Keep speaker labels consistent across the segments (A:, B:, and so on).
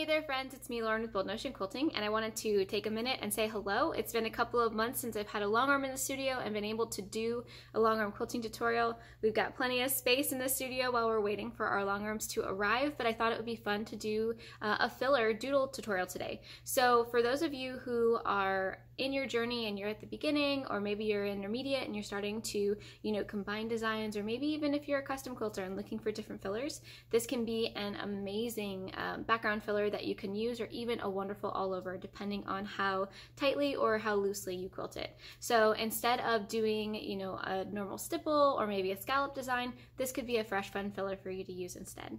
A: Hey there friends, it's me Lauren with Bold Notion Quilting and I wanted to take a minute and say hello. It's been a couple of months since I've had a long arm in the studio and been able to do a long arm quilting tutorial. We've got plenty of space in the studio while we're waiting for our long arms to arrive, but I thought it would be fun to do uh, a filler doodle tutorial today. So for those of you who are in your journey and you're at the beginning or maybe you're intermediate and you're starting to you know combine designs or maybe even if you're a custom quilter and looking for different fillers this can be an amazing um, background filler that you can use or even a wonderful all over depending on how tightly or how loosely you quilt it. So instead of doing you know a normal stipple or maybe a scallop design this could be a fresh fun filler for you to use instead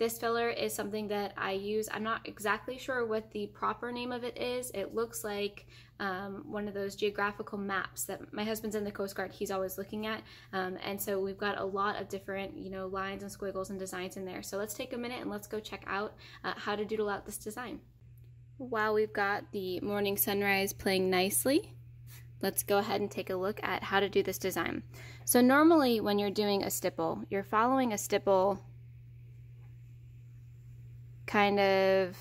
A: this filler is something that I use. I'm not exactly sure what the proper name of it is. It looks like um, one of those geographical maps that my husband's in the Coast Guard, he's always looking at. Um, and so we've got a lot of different, you know, lines and squiggles and designs in there. So let's take a minute and let's go check out uh, how to doodle out this design. While we've got the morning sunrise playing nicely, let's go ahead and take a look at how to do this design. So normally when you're doing a stipple, you're following a stipple kind of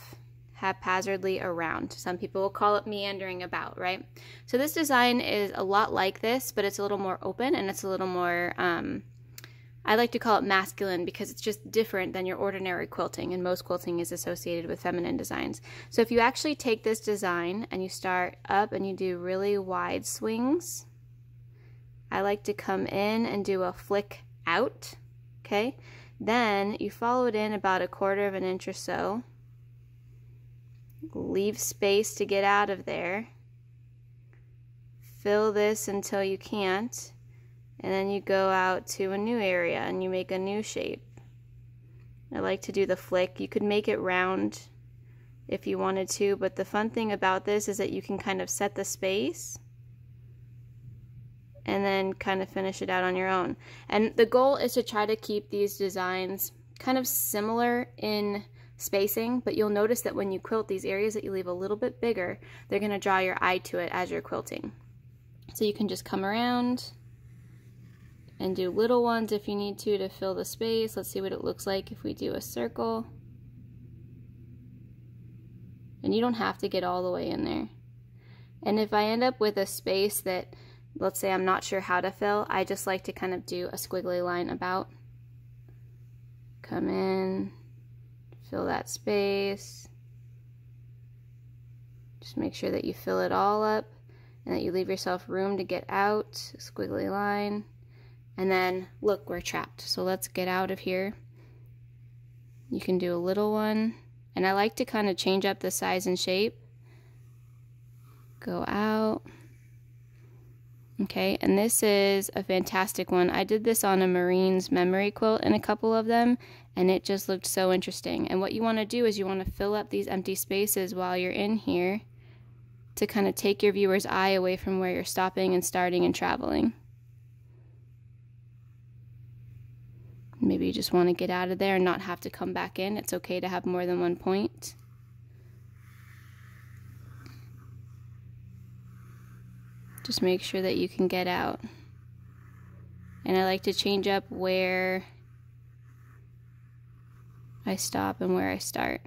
A: haphazardly around. Some people will call it meandering about, right? So this design is a lot like this, but it's a little more open and it's a little more, um, I like to call it masculine because it's just different than your ordinary quilting, and most quilting is associated with feminine designs. So if you actually take this design and you start up and you do really wide swings, I like to come in and do a flick out, okay? Then you follow it in about a quarter of an inch or so. Leave space to get out of there. Fill this until you can't. And then you go out to a new area and you make a new shape. I like to do the flick. You could make it round if you wanted to, but the fun thing about this is that you can kind of set the space and then kind of finish it out on your own. And the goal is to try to keep these designs kind of similar in spacing, but you'll notice that when you quilt these areas that you leave a little bit bigger, they're going to draw your eye to it as you're quilting. So you can just come around and do little ones if you need to to fill the space. Let's see what it looks like if we do a circle. And you don't have to get all the way in there. And if I end up with a space that let's say I'm not sure how to fill, I just like to kind of do a squiggly line about. Come in, fill that space. Just make sure that you fill it all up and that you leave yourself room to get out, squiggly line. And then, look, we're trapped. So let's get out of here. You can do a little one. And I like to kind of change up the size and shape. Go out. Okay, and this is a fantastic one. I did this on a Marines memory quilt in a couple of them, and it just looked so interesting. And what you want to do is you want to fill up these empty spaces while you're in here to kind of take your viewer's eye away from where you're stopping and starting and traveling. Maybe you just want to get out of there and not have to come back in. It's okay to have more than one point. Just make sure that you can get out. And I like to change up where I stop and where I start.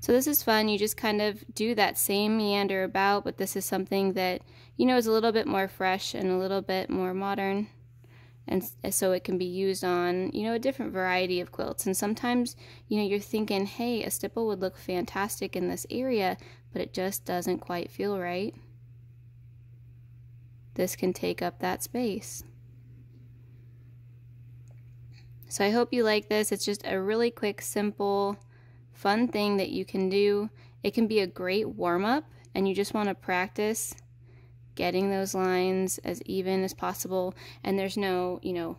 A: So this is fun. You just kind of do that same meander about, but this is something that, you know, is a little bit more fresh and a little bit more modern and so it can be used on you know a different variety of quilts. And sometimes you know you're thinking hey a stipple would look fantastic in this area but it just doesn't quite feel right. This can take up that space. So I hope you like this. It's just a really quick simple fun thing that you can do. It can be a great warm-up and you just want to practice getting those lines as even as possible. And there's no, you know,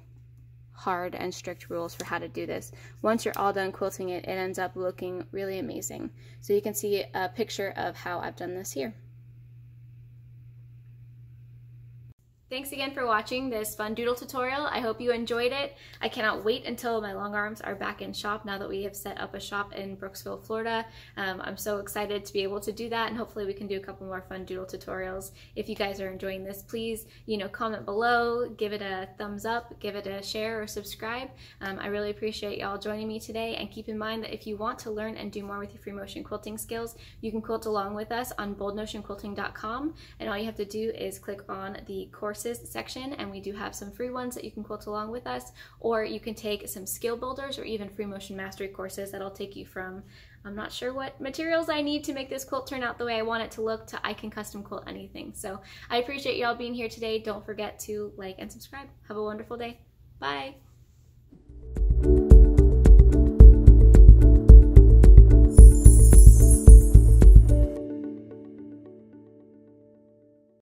A: hard and strict rules for how to do this. Once you're all done quilting it, it ends up looking really amazing. So you can see a picture of how I've done this here. Thanks again for watching this fun doodle tutorial. I hope you enjoyed it. I cannot wait until my long arms are back in shop now that we have set up a shop in Brooksville, Florida. Um, I'm so excited to be able to do that and hopefully we can do a couple more fun doodle tutorials. If you guys are enjoying this, please, you know, comment below, give it a thumbs up, give it a share or subscribe. Um, I really appreciate y'all joining me today and keep in mind that if you want to learn and do more with your free motion quilting skills, you can quilt along with us on boldnotionquilting.com and all you have to do is click on the course courses section and we do have some free ones that you can quilt along with us or you can take some skill builders or even free motion mastery courses that'll take you from I'm not sure what materials I need to make this quilt turn out the way I want it to look to I can custom quilt anything. So I appreciate y'all being here today. Don't forget to like and subscribe. Have a wonderful day. Bye.